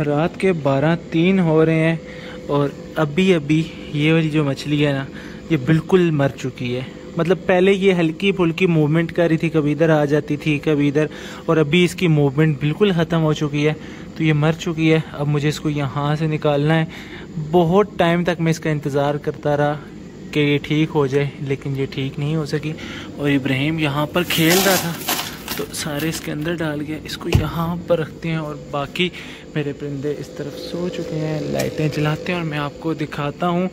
रात के बारह तीन हो रहे हैं और अभी अभी ये वाली जो मछली है ना, ये बिल्कुल मर चुकी है। मतलब पहले ये हल्की फुल्की मूवमेंट कर रही थी, कभी इधर आ जाती थी, कभी इधर, और अभी इसकी मूवमेंट बिल्कुल ख़त्म हो चुकी है। तो ये मर चुकी है, अब मुझे इसको यहाँ से निकालना है। बहुत टाइम तक मैं इसका इंतज़ार करता रहा कि ये ठीक हो जाए, लेकिन ये ठीक नहीं हो सकी। और इब्राहिम यहाँ पर खेल रहा था तो सारे इसके अंदर डाल गया। इसको यहाँ पर रखते हैं और बाकी मेरे परिंदे इस तरफ़ सो चुके हैं, लाइटें जलाते हैं और मैं आपको दिखाता हूँ,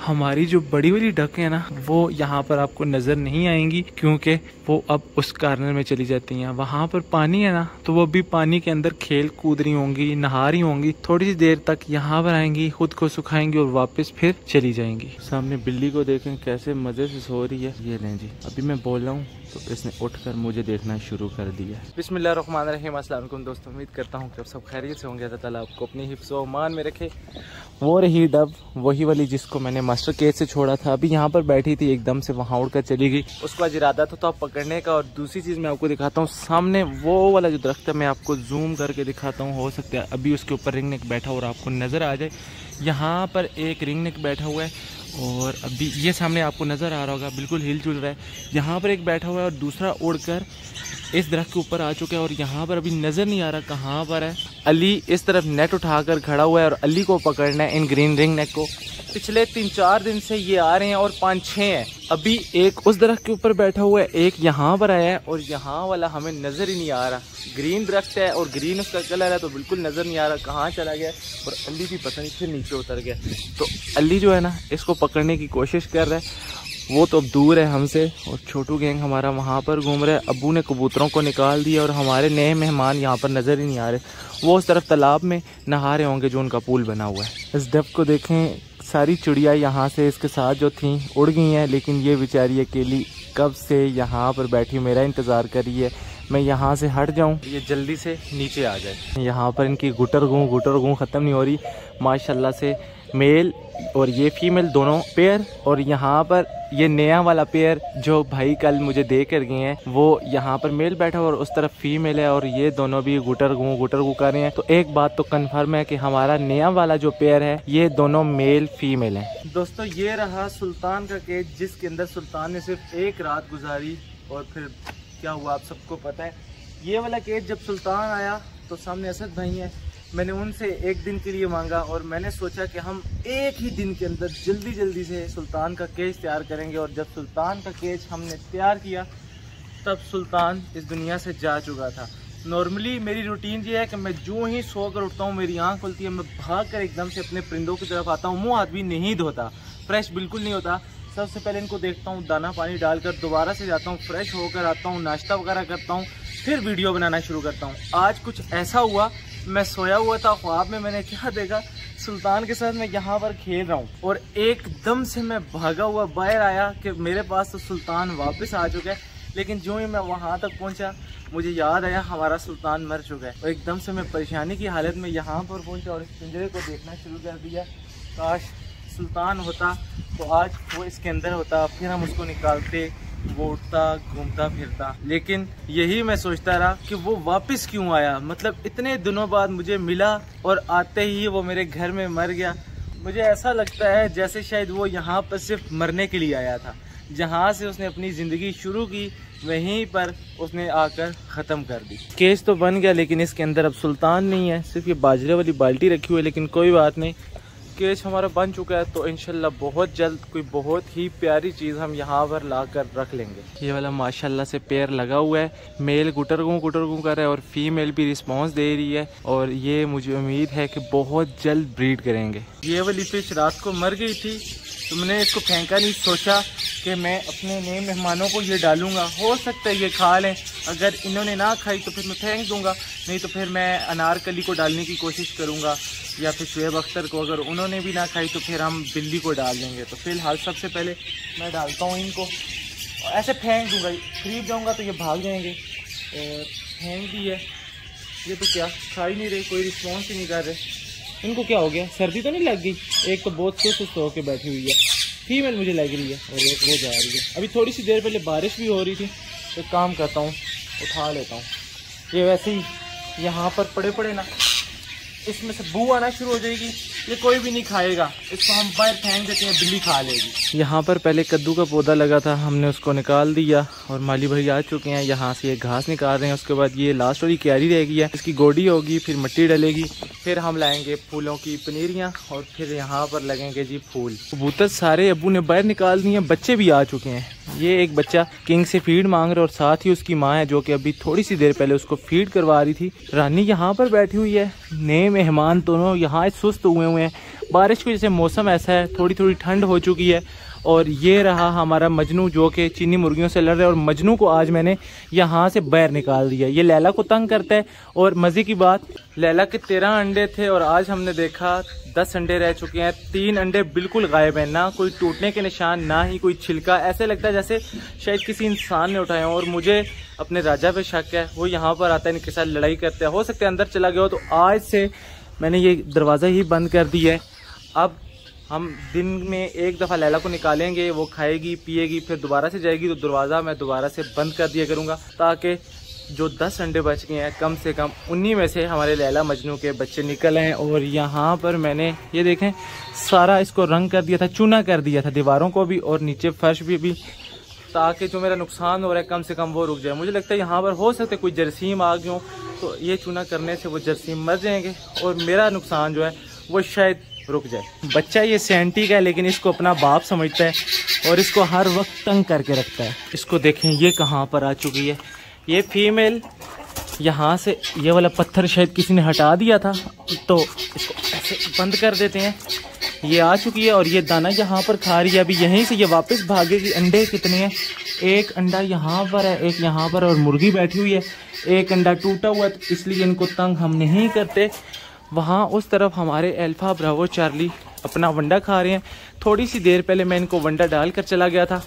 हमारी जो बड़ी बड़ी डक है ना, वो यहाँ पर आपको नज़र नहीं आएँगी क्योंकि वो अब उस कार्नर में चली जाती हैं। वहाँ पर पानी है ना तो वो अभी पानी के अंदर खेल कूद रही होंगी, नहा रही होंगी, थोड़ी सी देर तक यहाँ पर आएँगी, खुद को सुखाएँगी और वापस फिर चली जाएँगी। सामने बिल्ली को देखें, कैसे मज़े से सो रही है। ये लें जी, अभी मैं बोल रहा हूँ तो इसने उठकर मुझे देखना शुरू कर दिया। बिस्मिल्लाम अस्सलाम दोस्तों, उम्मीद करता हूँ कि आप सब खैरियत से होंगे। अल्लाह ताला आपको अपनी हिफ्स मान में रखे। वो रही डब, वही वाली जिसको मैंने मास्टर केस से छोड़ा था। अभी यहाँ पर बैठी थी, एकदम से वहाँ उड़कर चली गई। उसका आज इरादा था तो आप पकड़ने का और दूसरी चीज़ मैं आपको दिखाता हूँ। सामने वो वाला जो दरख्त है, मैं आपको जूम करके दिखाता हूँ। हो सकता है अभी उसके ऊपर रिंग नेक बैठा और आपको नज़र आ जाए। यहाँ पर एक रिंग नेक बैठा हुआ है और अभी ये सामने आपको नज़र आ रहा होगा, बिल्कुल हिल जुल रहा है। यहाँ पर एक बैठा हुआ है और दूसरा उड़कर इस दरख्त के ऊपर आ चुका है और यहाँ पर अभी नज़र नहीं आ रहा कहाँ पर है। अली इस तरफ़ नेट उठाकर खड़ा हुआ है और अली को पकड़ना है इन ग्रीन रिंग नेट को। पिछले तीन चार दिन से ये आ रहे हैं और पाँच छः हैं। अभी एक उस दरख्त के ऊपर बैठा हुआ है, एक यहाँ पर आया है और यहाँ वाला हमें नज़र ही नहीं आ रहा। ग्रीन दरख्त है और ग्रीन उसका कलर है तो बिल्कुल नज़र नहीं आ रहा कहाँ चला गया और अली भी पता नहीं फिर नीचे उतर गया। तो अली जो है ना, इसको पकड़ने की कोशिश कर रहा है वो तो अब दूर है हमसे, और छोटू गैंग हमारा वहाँ पर घूम रहा है। अबू ने कबूतरों को निकाल दिया और हमारे नए मेहमान यहाँ पर नज़र ही नहीं आ रहे। वो उस तरफ़ तालाब में नहा रहे होंगे जो उनका पुल बना हुआ है। इस डब को देखें, सारी चिड़िया यहाँ से इसके साथ जो थी, उड़ गई हैं, लेकिन ये बेचारी अकेली कब से यहाँ पर बैठी मेरा इंतज़ार कर रही है मैं यहाँ से हट जाऊँ। ये जल्दी से नीचे आ जाए। यहाँ पर इनकी गुटर गूँ गुटर गूँ ख़त्म नहीं हो रही। माशाल्लाह से मेल और ये फीमेल दोनों पेयर और यहाँ पर ये नया वाला पेयर जो भाई कल मुझे दे कर गए हैं, वो यहाँ पर मेल बैठा और उस तरफ़ फीमेल है और ये दोनों भी गुटर गु गुटर गु कर रहे हैं। तो एक बात तो कन्फर्म है कि हमारा नया वाला जो पेयर है, ये दोनों मेल फीमेल है। दोस्तों, ये रहा सुल्तान का केज जिसके अंदर सुल्तान ने सिर्फ़ एक रात गुजारी और फिर क्या हुआ आप सबको पता है। ये वाला केज जब सुल्तान आया तो सामने असद भाई है। मैंने उनसे एक दिन के लिए मांगा और मैंने सोचा कि हम एक ही दिन के अंदर जल्दी जल्दी से सुल्तान का केज तैयार करेंगे और जब सुल्तान का केज हमने तैयार किया, तब सुल्तान इस दुनिया से जा चुका था। नॉर्मली मेरी रूटीन ये है कि मैं जो ही सो कर उठता हूँ, मेरी आँख खुलती है, मैं भाग कर एकदम से अपने परिंदों की तरफ़ आता हूँ, मुँह भी नहीं धोता, फ्रेश बिल्कुल नहीं होता। सबसे पहले इनको देखता हूँ, दाना पानी डालकर दोबारा से जाता हूँ, फ्रेश होकर आता हूँ, नाश्ता वगैरह करता हूँ, फिर वीडियो बनाना शुरू करता हूँ। आज कुछ ऐसा हुआ मैं सोया हुआ था, ख्वाब में मैंने क्या देखा? सुल्तान के साथ मैं यहाँ पर खेल रहा हूँ और एकदम से मैं भागा हुआ बाहर आया कि मेरे पास तो सुल्तान वापस आ चुका है। लेकिन जो ही मैं वहाँ तक पहुँचा, मुझे याद आया हमारा सुल्तान मर चुका है। और एकदम से मैं परेशानी की हालत में यहाँ पर पहुँचा और इस पिंजरे को देखना शुरू कर दिया। काश सुल्तान होता तो आज वो इसके अंदर होता, फिर हम उसको निकालते। वो उठता घूमता, फिरता। लेकिन यही मैं सोचता रहा कि वो वापस क्यों आया? मतलब इतने दिनों बाद मुझे मिला और आते ही वो मेरे घर में मर गया। मुझे ऐसा लगता है जैसे शायद वो यहाँ पर सिर्फ़ मरने के लिए आया था। जहाँ से उसने अपनी ज़िंदगी शुरू की, वहीं पर उसने आकर ख़त्म कर दी। केस तो बन गया, लेकिन इसके अंदर अब सुल्तान नहीं है। सिर्फ़ ये बाजरे वाली बाल्टी रखी हुई है, लेकिन कोई बात नहीं। केज हमारा बन चुका है तो इनशाला बहुत जल्द कोई बहुत ही प्यारी चीज़ हम यहाँ पर ला कर रख लेंगे। ये वाला माशाल्लाह से पेड़ लगा हुआ है मेल गुटरगू गुटरगू कर रहा है और फीमेल भी रिस्पांस दे रही है और ये मुझे उम्मीद है कि बहुत जल्द ब्रीड करेंगे। ये वाली फ़िश रात को मर गई थी तो मैंने इसको फेंका नहीं, सोचा कि मैं अपने नए मेहमानों को ये डालूँगा। हो सकता है ये खा लें। अगर इन्होंने ना खाई तो फिर मैं फेंक दूँगा। नहीं तो फिर मैं अनारकली को डालने की कोशिश करूँगा। या फिर शुएब अख्तर को अगर उन्होंने भी ना खाई तो फिर हम बिल्ली को डाल देंगे। तो फ़िलहाल सबसे पहले मैं डालता हूँ इनको। ऐसे फेंक दूँगा। खरीद जाऊँगा तो ये भाग जाएँगे। और फेंक भी है। ये तो क्या? खा ही नहीं रहे, कोई रिस्पॉन्स ही नहीं कर रहे। इनको क्या हो गया? सर्दी तो नहीं लग गई? एक तो बहुत सुस्त सुस्त होकर बैठी हुई है। फीमेल मुझे लग रही है। और एक वो जा रही है। अभी थोड़ी सी देर पहले बारिश भी हो रही थी। तो काम करता हूँ, उठा लेता हूँ। ये वैसे ही यहाँ पर पड़े पड़े ना। इसमें से बू आना शुरू हो जाएगी। ये कोई भी नहीं खाएगा। इसको हम बाहर फेंक देते हैं, बिल्ली खा लेगी। यहाँ पर पहले कद्दू का पौधा लगा था, हमने उसको निकाल दिया और माली भाई आ चुके हैं। यहाँ से ये घास निकाल रहे हैं, उसके बाद ये लास्ट वाली क्यारी रहेगी है। इसकी गोडी होगी, फिर मिट्टी डलेगी, फिर हम लाएँगे फूलों की पनीरियाँ और फिर यहाँ पर लगेंगे जी फूल। कबूतर सारे अबू ने बाहर निकाल दिए, बच्चे भी आ चुके हैं। ये एक बच्चा किंग से फ़ीड मांग रहा और साथ ही उसकी माँ है, जो कि अभी थोड़ी सी देर पहले उसको फ़ीड करवा रही थी। रानी यहाँ पर बैठी हुई है नए मेहमान दोनों यहाँ सुस्त हुए हुए हैं। बारिश की वजह से मौसम ऐसा है थोड़ी थोड़ी ठंड हो चुकी है और ये रहा हमारा मजनू जो कि चीनी मुर्गियों से लड़ रहा है और मजनू को आज मैंने यहाँ से बैर निकाल दिया। ये लैला को तंग करता है और मज़े की बात, लैला के तेरह अंडे थे और आज हमने देखा दस अंडे रह चुके हैं। तीन अंडे बिल्कुल गायब हैं, ना कोई टूटने के निशान, ना ही कोई छिलका। ऐसे लगता है जैसे शायद किसी इंसान ने उठाया और मुझे अपने राजा पे शक है, वो यहाँ पर आता है, इनके साथ लड़ाई करते हैं। हो सकता है अंदर चला गया हो तो आज से मैंने ये दरवाज़ा ही बंद कर दिया है। अब हम दिन में एक दफ़ा लैला को निकालेंगे, वो खाएगी, पिएगी, फिर दोबारा से जाएगी तो दरवाज़ा मैं दोबारा से बंद कर दिया करूँगा, ताकि जो दस अंडे बच गए हैं, कम से कम उन्हीं में से हमारे लैला मजनू के बच्चे निकल हैं और यहाँ पर मैंने, ये देखें, सारा इसको रंग कर दिया था, चूना कर दिया था, दीवारों को भी और नीचे फर्श भी भी ताकि जो मेरा नुकसान हो रहा है, कम से कम वो रुक जाए। मुझे लगता है यहाँ पर हो सकता है कोई जरसीम आ गए तो ये चूना करने से वो जरसीम मर जाएँगे और मेरा नुकसान जो है, वो शायद रुक जाए। बच्चा ये सेंटी का है, लेकिन इसको अपना बाप समझता है और इसको हर वक्त तंग करके रखता है। इसको देखें, ये कहाँ पर आ चुकी है? ये फीमेल, यहाँ से ये वाला पत्थर शायद किसी ने हटा दिया था तो इसको ऐसे बंद कर देते हैं। ये आ चुकी है और ये दाना यहाँ पर खा रही है। अभी यहीं से ये वापस भागेगी अंडे कितने हैं? एक अंडा यहाँ पर है, एक यहाँ पर और मुर्गी बैठी हुई है। एक अंडा टूटा हुआ है तो इसलिए इनको तंग हम नहीं करते। वहाँ उस तरफ़ हमारे एल्फ़ा, ब्रावो, चार्ली अपना वंडा खा रहे हैं। थोड़ी सी देर पहले मैं इनको वंडा डाल कर चला गया था,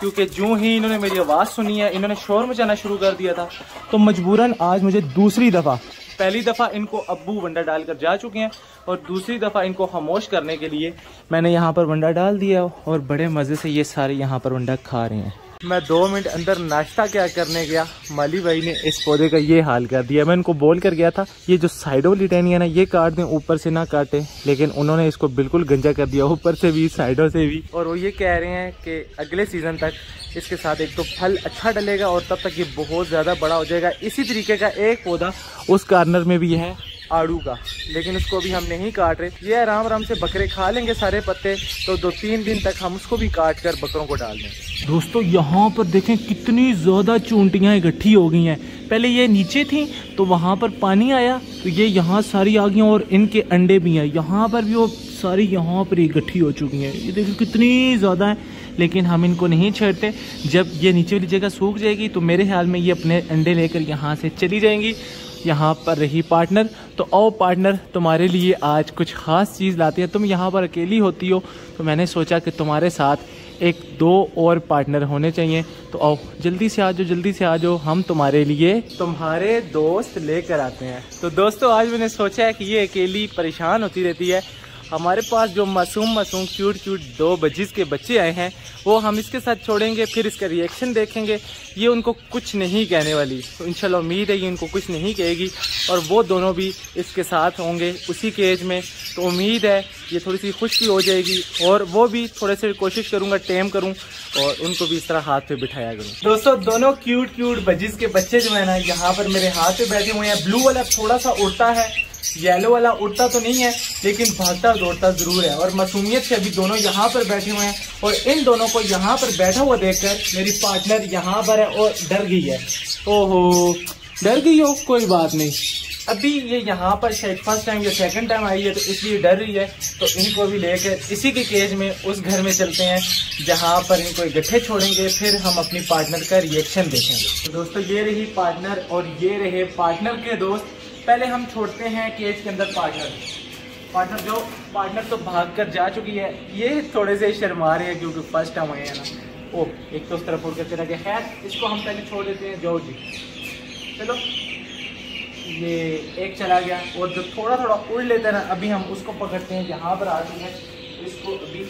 क्योंकि जो ही इन्होंने मेरी आवाज़ सुनी है, इन्होंने शोर मचाना शुरू कर दिया था। तो मजबूरन आज मुझे दूसरी दफ़ा पहली दफ़ा इनको अब्बू वंडा डालकर जा चुके हैं और दूसरी दफ़ा इनको खामोश करने के लिए मैंने यहाँ पर वंडा डाल दिया और बड़े मज़े से ये सारे यहाँ पर वंडा खा रहे हैं। मैं दो मिनट अंदर नाश्ता क्या करने गया। माली भाई ने इस पौधे का ये हाल कर दिया। मैं इनको बोल कर गया था, ये जो साइडों टहनी है ये काट दें, ऊपर से ना काटे। लेकिन उन्होंने इसको बिल्कुल गंजा कर दिया, ऊपर से भी, साइडों से भी। और वो ये कह रहे हैं कि अगले सीज़न तक इसके साथ एक तो फल अच्छा डलेगा और तब तक ये बहुत ज़्यादा बड़ा हो जाएगा। इसी तरीके का एक पौधा उस कार्नर में भी है। आड़ू का लेकिन उसको अभी हम नहीं काट रहे। ये आराम आराम से बकरे खा लेंगे सारे पत्ते। तो दो तीन दिन तक हम उसको भी काट कर बकरों को डाल देंगे। दोस्तों, यहाँ पर देखें कितनी ज़्यादा चूंटियाँ इकट्ठी हो गई हैं। पहले ये नीचे थी तो वहाँ पर पानी आया। तो ये यहाँ सारी आ गई और इनके अंडे भी हैं। यहाँ पर भी वो सारी यहाँ पर इकट्ठी हो चुकी हैं। ये देखो कितनी ज़्यादा है। लेकिन हम इनको नहीं छेड़ते। जब ये नीचे वाली जगह सूख जाएगी तो मेरे ख्याल में ये अपने अंडे लेकर यहाँ से चली जाएँगी। यहाँ पर रही पार्टनर तो ओ पार्टनर तुम्हारे लिए आज कुछ ख़ास चीज़ लाती है। तुम यहाँ पर अकेली होती हो तो मैंने सोचा कि तुम्हारे साथ एक दो और पार्टनर होने चाहिए। तो ओ जल्दी से आ जाओ, जल्दी से आ जाओ। हम तुम्हारे लिए तुम्हारे दोस्त लेकर आते हैं। तो दोस्तों, आज मैंने सोचा है कि ये अकेली परेशान होती रहती है। हमारे पास जो मासूम मासूम क्यूट क्यूट दो बजिस के बच्चे आए हैं, वो हम इसके साथ छोड़ेंगे, फिर इसका रिएक्शन देखेंगे। ये उनको कुछ नहीं कहने वाली। तो इंशाल्लाह उम्मीद है कि इनको कुछ नहीं कहेगी और वो दोनों भी इसके साथ होंगे उसी के एज में। तो उम्मीद है ये थोड़ी सी खुश हो जाएगी और वो भी थोड़े से कोशिश करूँगा टेम करूँ और उनको भी इस तरह हाथ पे बिठाया करूँ। दोस्तों, दोनों क्यूट क्यूट बजिस के बच्चे जो है ना, यहाँ पर मेरे हाथ पे बैठे हुए हैं। ब्लू वाला थोड़ा सा उड़ता है येलो वाला उड़ता तो नहीं है लेकिन भागता दौड़ता ज़रूर है। और मासूमियत से अभी दोनों यहाँ पर बैठे हुए हैं और इन दोनों को यहाँ पर बैठा हुआ देखकर मेरी पार्टनर यहाँ पर है और डर गई है। ओहो डर गई हो? कोई बात नहीं। अभी ये यहाँ पर शायद फ़र्स्ट टाइम या सेकंड टाइम आई है तो इसलिए डर रही है। तो इनको भी लेकर इसी के केज में उस घर में चलते हैं जहाँ पर इनको इकट्ठे छोड़ेंगे फिर हम अपनी पार्टनर का रिएक्शन देखेंगे। तो दोस्तों ये रही पार्टनर और ये रहे पार्टनर के दोस्त। पहले हम छोड़ते हैं केज के अंदर पार्टनर पार्टनर जो पार्टनर तो भाग कर जा चुकी है। ये थोड़े से शर्मा रहे हैं क्योंकि फ़र्स्ट टाइम आए हैं ना। ओ, एक तो उस तरफ़ उड़ कर चला गया खैर, इसको हम पहले छोड़ देते हैं। जो जी। चलो। ये एक चला गया और जो थोड़ा थोड़ा उड़ लेते हैं ना, अभी हम उसको पकड़ते हैं, यहाँ पर आ हैं। इसको अभी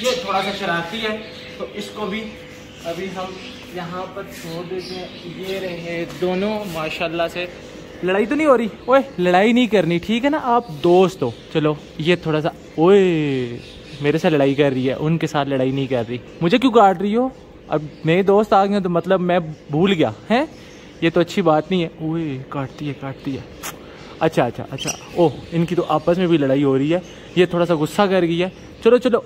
ये थोड़ा सा शरारती है तो इसको भी अभी हम यहाँ पर छोड़ देते हैं। ये रहे दोनों, माशाल्लाह से। लड़ाई तो नहीं हो रही? ओए, लड़ाई नहीं करनी, ठीक है ना? आप दोस्त हो। चलो, ये थोड़ा सा, ओए, मेरे साथ लड़ाई कर रही है, उनके साथ लड़ाई नहीं कर रही। मुझे क्यों काट रही हो? अब मेरे दोस्त आ गए तो मतलब मैं भूल गया, है? ये तो अच्छी बात नहीं है। ओए, काटती है काटती है। अच्छा अच्छा अच्छा। ओह, इनकी तो आपस में भी लड़ाई हो रही है। ये थोड़ा सा गुस्सा कर गई है। चलो चलो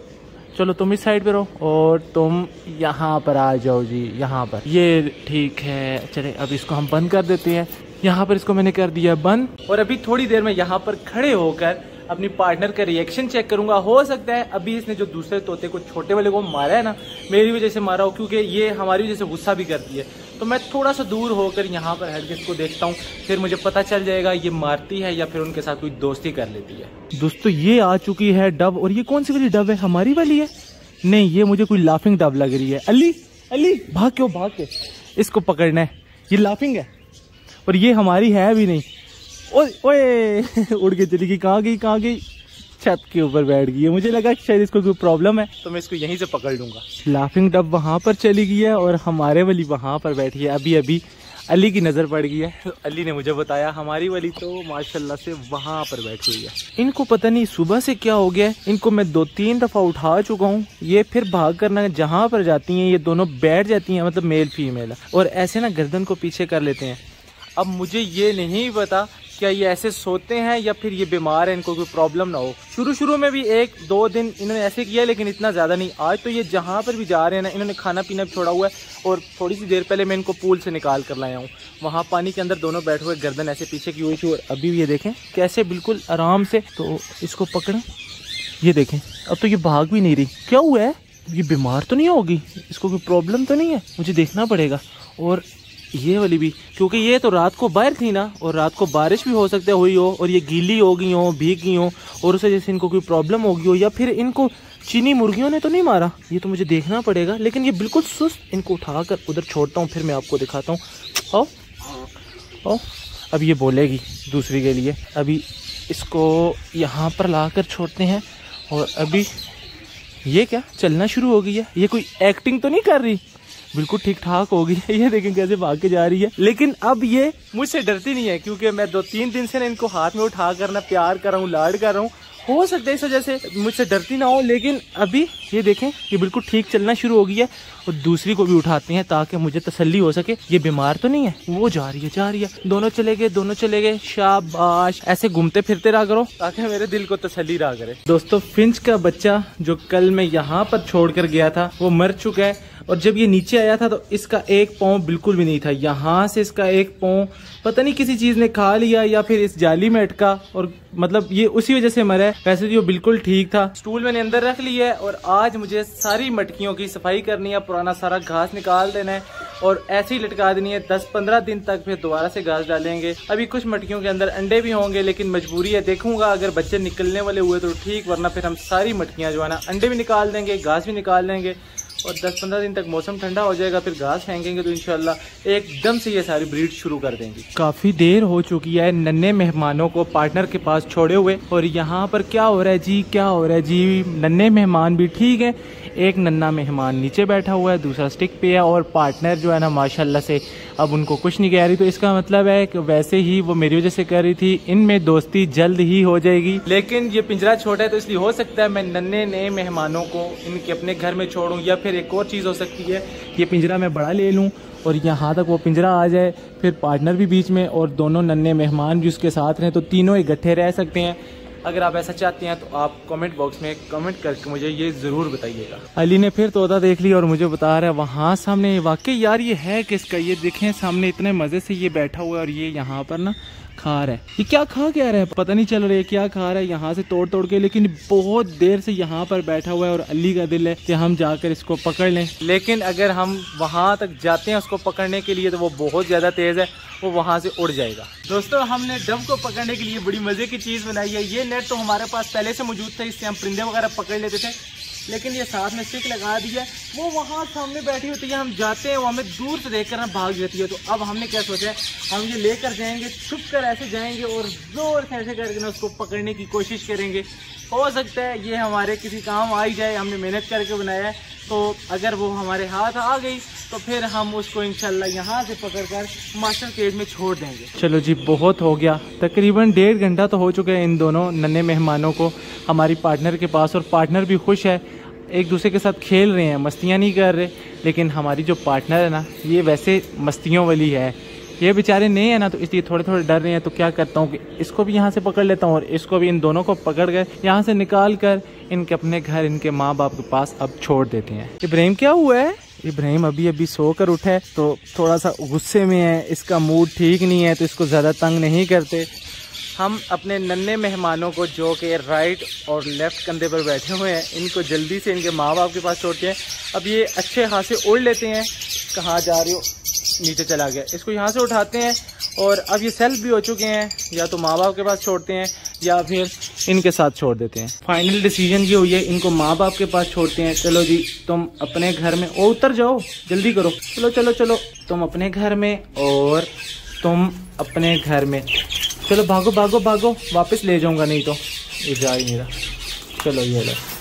चलो तुम इस साइड पे रहो और तुम यहाँ पर आ जाओ जी, यहाँ पर। ये ठीक है। चले, अब इसको हम बंद कर देते हैं। यहाँ पर इसको मैंने कर दिया बंद। और अभी थोड़ी देर में यहाँ पर खड़े होकर अपनी पार्टनर का रिएक्शन चेक करूँगा। हो सकता है अभी इसने जो दूसरे तोते को, छोटे वाले को मारा है ना, मेरी वजह से मारा हो, क्योंकि ये हमारी वजह से गुस्सा भी करती है। तो मैं थोड़ा सा दूर होकर यहाँ पर हट के इसको देखता हूँ, फिर मुझे पता चल जाएगा ये मारती है या फिर उनके साथ कोई दोस्ती कर लेती है। दोस्तों, ये आ चुकी है डब और ये कौन सी वाली डब है? हमारी वाली है? नहीं, ये मुझे कोई लाफिंग डब लग रही है। अली अली, भाग क्यों, भाग के? इसको पकड़ना है। ये लाफिंग है, और ये हमारी है भी नहीं। ओए ओए उड़ के चली गई कहाँ गई कहाँ गई? छत के ऊपर बैठ गई है। मुझे लगा शायद इसको कोई प्रॉब्लम है। तो मैं इसको यहीं से पकड़ लूँगा। लाफिंग डब वहाँ पर चली गई है और हमारे वाली वहाँ पर बैठी है। अभी अभी अली की नज़र पड़ गई है। तो अली ने मुझे बताया हमारी वाली तो माशाल्लाह से वहाँ पर बैठी हुई है। इनको पता नहीं सुबह से क्या हो गया इनको मैं दो तीन दफ़ा उठा चुका हूँ। ये फिर भाग करना जहाँ पर जाती हैं ये दोनों बैठ जाती हैं मतलब मेल फीमेल और ऐसे ना गर्दन को पीछे कर लेते हैं। अब मुझे ये नहीं पता क्या ये ऐसे सोते हैं या फिर ये बीमार है, इनको कोई प्रॉब्लम ना हो? शुरू शुरू में भी एक, दो दिन इन्होंने ऐसे किया, लेकिन इतना ज़्यादा नहीं। आज तो ये जहाँ पर भी जा रहे हैं ना, इन्होंने खाना पीना छोड़ा हुआ है और थोड़ी सी देर पहले मैं इनको पूल से निकाल कर लाया हूँ। वहाँ पानी के अंदर दोनों बैठे हुए गर्दन ऐसे पीछे की हुई थी और अभी भी ये देखें, कैसे बिल्कुल आराम से तो इसको पकड़ें। ये देखें, अब तो ये भाग भी नहीं रही। क्या हुआ है? ये बीमार तो नहीं होगी? इसको कोई प्रॉब्लम तो नहीं है? मुझे देखना पड़ेगा। और ये वाली भी, क्योंकि ये तो रात को बाहर थी ना, और रात को बारिश भी हो सकता है, हुई हो, और ये गीली हो गई हो, भीग गई हो, और उस वजह से इनको कोई प्रॉब्लम होगी हो, या फिर इनको चीनी मुर्गियों ने तो नहीं मारा? ये तो मुझे देखना पड़ेगा, लेकिन ये बिल्कुल सुस्त, इनको उठाकर उधर छोड़ता हूँ, फिर मैं आपको दिखाता हूँ। ओ ओ अब ये बोलेगी दूसरी के लिए, अभी इसको यहाँ पर ला कर छोड़ते हैं, और अभी ये क्या, चलना शुरू हो गई है? ये कोई एक्टिंग तो नहीं कर रही? बिल्कुल ठीक ठाक हो गई है, ये देखें कैसे भाग के जा रही है। लेकिन अब ये मुझसे डरती नहीं है, क्योंकि मैं दो तीन दिन से ना इनको हाथ में उठा कर ना प्यार कर रहा हूँ, लाड कर रहा हूँ। हो सकता है इस वजह से मुझसे डरती ना हो, लेकिन अभी ये देखें ये बिल्कुल ठीक चलना शुरू हो गई है और दूसरी को भी उठाते हैं ताकि मुझे तसल्ली हो सके। ये बीमार तो नहीं है, वो जा रही है, जा रही है। दोनों चले गए, दोनों चले गए, शाबाश। ऐसे घूमते फिरते रहा करो, ताकि मेरे दिल को तसल्ली रहा करे। दोस्तों, फिंच का बच्चा जो कल मैं यहाँ पर छोड़ कर गया था, वो मर चुका है। और जब ये नीचे आया था तो इसका एक पाँव बिल्कुल भी नहीं था। यहाँ से इसका एक पाँव पता नहीं किसी चीज़ ने खा लिया या फिर इस जाली में अटका और मतलब ये उसी वजह से मरा है। वैसे तो बिल्कुल ठीक था। स्टूल मैंने अंदर रख लिया है और आज मुझे सारी मटकियों की सफ़ाई करनी है, पुराना सारा घास निकाल देना है और ऐसे ही लटका देनी है। दस पंद्रह दिन तक फिर दोबारा से घास डालेंगे। अभी कुछ मटकियों के अंदर अंडे भी होंगे, लेकिन मजबूरी है, देखूँगा। अगर बच्चे निकलने वाले हुए तो ठीक, वरना फिर हम सारी मटकियाँ जो है ना, अंडे भी निकाल देंगे, घास भी निकाल देंगे। और 10-15 दिन तक मौसम ठंडा हो जाएगा, फिर घास फेंकेंगे तो इनशाला एकदम से ये सारी ब्रीड शुरू कर देंगे। काफ़ी देर हो चुकी है नन्हे मेहमानों को पार्टनर के पास छोड़े हुए और यहाँ पर क्या हो रहा है जी, क्या हो रहा है जी? नन्हे मेहमान भी ठीक है। एक नन्ना मेहमान नीचे बैठा हुआ है, दूसरा स्टिक पे है और पार्टनर जो है ना, माशाल्लाह से अब उनको कुछ नहीं कह रही। तो इसका मतलब है कि वैसे ही वो मेरी वजह से कर रही थी, इनमें दोस्ती जल्द ही हो जाएगी। लेकिन ये पिंजरा छोटा है तो इसलिए हो सकता है मैं नन्हे नए मेहमानों को इनके अपने घर में छोड़ूँ या फिर एक और चीज़ हो सकती है ये पिंजरा मैं बड़ा ले लूँ और यहाँ तक वो पिंजरा आ जाए, फिर पार्टनर भी बीच में और दोनों नन्हे मेहमान भी उसके साथ रहें तो तीनों इकट्ठे रह सकते हैं। अगर आप ऐसा चाहते हैं तो आप कमेंट बॉक्स में कमेंट करके मुझे ये ज़रूर बताइएगा। अली ने फिर तोता देख लिया और मुझे बता रहा है, वहाँ सामने, वाकई यार ये है किसका? ये देखें, सामने इतने मज़े से ये बैठा हुआ है और ये यहाँ पर ना खा रहा है। ये क्या खा क्या रहा है? पता नहीं चल रहा है क्या खा रहा है? यहाँ से तोड़ तोड़ के, लेकिन बहुत देर से यहाँ पर बैठा हुआ है और अली का दिल है कि हम जाकर इसको पकड़ लें। लेकिन अगर हम वहाँ तक जाते हैं उसको पकड़ने के लिए तो वो बहुत ज़्यादा तेज़ है, वो वहाँ से उड़ जाएगा। दोस्तों, हमने डब को पकड़ने के लिए बड़ी मज़े की चीज़ बनाई है। ये नेट तो हमारे पास पहले से मौजूद था, इससे हम परिंदे वगैरह पकड़ लेते थे। लेकिन ये साथ में स्टिक लगा दी है। वो वहाँ सामने बैठी होती है, हम जाते हैं, वो हमें दूर से देख कर भाग जाती है। तो अब हमने क्या सोचा है? हम ये लेकर जाएँगे छुप कर ऐसे जाएँगे और ज़ोर से ऐसे करके ना उसको पकड़ने की कोशिश करेंगे। हो सकता है ये हमारे किसी काम आ ही जाए, हमने मेहनत करके बनाया है। तो अगर वो हमारे हाथ आ गई तो फिर हम उसको इनशाला यहाँ से पकड़ कर मास्टर केज में छोड़ देंगे। चलो जी, बहुत हो गया। तकरीबन डेढ़ घंटा तो हो चुका है इन दोनों नन्हे मेहमानों को। हमारी पार्टनर के पास और पार्टनर भी खुश है। एक दूसरे के साथ खेल रहे हैं, मस्तियाँ नहीं कर रहे, लेकिन हमारी जो पार्टनर है ना, ये वैसे मस्तियों वाली है। ये बेचारे नहीं है ना तो इसलिए थोड़े थोड़े डर रहे हैं तो क्या करता हूँ कि इसको भी यहाँ से पकड़ लेता हूँ और इसको भी इन दोनों को पकड़ कर यहाँ से निकाल कर इनके अपने घर, इनके माँ बाप के पास अब छोड़ देते हैं। इब्राहिम क्या हुआ है? इब्राहिम अभी अभी सो कर उठे तो थोड़ा सा गुस्से में है, इसका मूड ठीक नहीं है तो इसको ज़्यादा तंग नहीं करते। हम अपने नन्हे मेहमानों को जो कि राइट और लेफ़्ट कंधे पर बैठे हुए हैं, इनको जल्दी से इनके माँ बाप के पास छोड़ते हैं। अब ये अच्छे हाथ से उड़ लेते हैं, कहाँ जा रहे हो? नीचे चला गया। इसको यहाँ से उठाते हैं और अब ये सेल्फ भी हो चुके हैं, या तो माँ बाप के पास छोड़ते हैं, या फिर इनके साथ छोड़ देते हैं। फाइनल डिसीज़न ये हुई है, इनको माँ बाप के पास छोड़ते हैं। चलो जी, तुम अपने घर में, ओ, उतर जाओ, जल्दी करो। चलो चलो चलो। तुम अपने घर में और तुम अपने घर में। चलो, भागो भागो भागो। वापस ले जाऊँगा, नहीं तो। जा मेरा चलो, ये लो।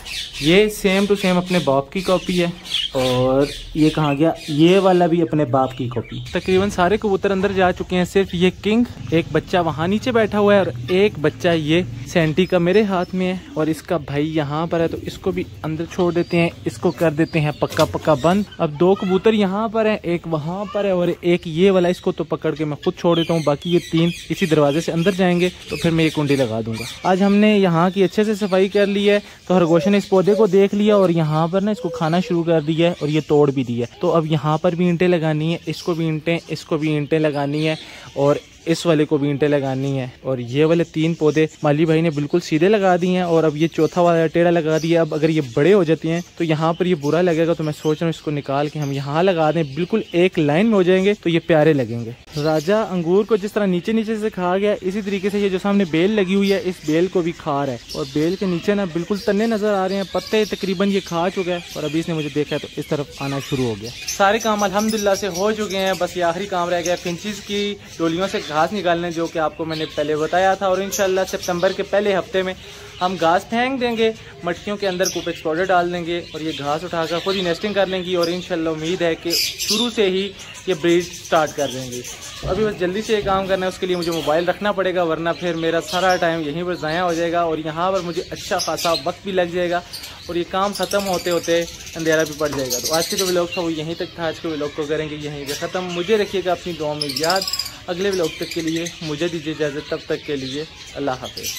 ये सेम टू सेम अपने बाप की कॉपी है और ये कहाँ गया, ये वाला भी अपने बाप की कॉपी तकरीबन सारे कबूतर अंदर जा चुके हैं, सिर्फ़ ये किंग, एक बच्चा वहाँ नीचे बैठा हुआ है और एक बच्चा ये सेंटी का मेरे हाथ में है और इसका भाई यहाँ पर है तो इसको भी अंदर छोड़ देते हैं, इसको कर देते हैं पक्का पक्का बंद। अब दो कबूतर यहाँ पर है, एक वहाँ पर है और एक ये वाला, इसको तो पकड़ के मैं खुद छोड़ देता हूँ, बाकी ये तीन इसी दरवाजे से अंदर जाएँगे तो फिर मैं ये कुंडी लगा दूँगा। आज हमने यहाँ की अच्छे से सफ़ाई कर ली है तो हरगोश ने इस पौधे को देख लिया और यहाँ पर ना इसको खाना शुरू कर दिया है और ये तोड़ भी दिया तो अब यहाँ पर भी ईंटें लगानी है, इसको भी ईंटें, इसको भी ईंटें लगानी है और इस वाले को भी ईंटें लगानी है। और ये वाले तीन पौधे माली भाई ने बिल्कुल सीधे लगा दिए हैं और अब ये चौथा वाला टेढ़ा लगा दिया। अब अगर ये बड़े हो जाते हैं तो यहाँ पर ये बुरा लगेगा तो मैं सोच रहा हूँ इसको निकाल के हम यहाँ लगा दें। बिल्कुल एक लाइन में हो जाएँगे तो ये प्यारे लगेंगे। राजा अंगूर को जिस तरह नीचे नीचे से खा गया, इसी तरीके से ये जो सामने बेल लगी हुई है, इस बेल को भी खा रहा है। और बेल के नीचे ना बिल्कुल तन्ने नज़र आ रहे हैं, पत्ते तकरीबन ये खा चुका है। और अभी इसने मुझे देखा तो इस तरफ़ आना शुरू हो गया। सारे काम अलहमदिल्ला से हो चुके हैं, बस ये आखिरी काम रह गया। फिंचिस की डोलियों से घास निकालने जो कि आपको मैंने पहले बताया था और इन सितंबर के पहले हफ़्ते में हम घास फेंक देंगे, मटकियों के अंदर कुपेक्स पाउडर डाल देंगे और ये घास उठाकर खुद ही नेस्टिंग कर लेंगी और इन उम्मीद है कि शुरू से ही ये ब्रीड स्टार्ट कर देंगे। तो अभी बस जल्दी से ये काम करना है, उसके लिए मुझे मोबाइल रखना पड़ेगा, वरना फिर मेरा सारा टाइम यहीं पर ज़ाया हो जाएगा और यहाँ पर मुझे अच्छा खासा वक्त भी लग जाएगा और ये काम ख़त्म होते होते अंधेरा भी पड़ जाएगा। तो आज के जो व्लॉग था वो यहीं तक था, आज के व्लॉग को करेंगे यहीं पर ख़त्म। मुझे रखिएगा अपनी दुआ में याद। अगले ब्लॉग तक के लिए मुझे दीजिए इजाज़त तब तक के लिए अल्लाह हाफिज़।